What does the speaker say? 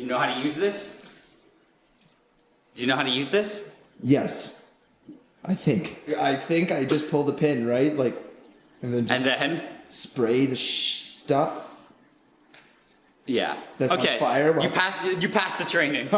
You know how to use this? Do you know how to use this? Yes. I think. I think I just pull the pin, right? Like, and then just And then, spray the stuff. yeah. That's okay. fire You passed. You passed the training.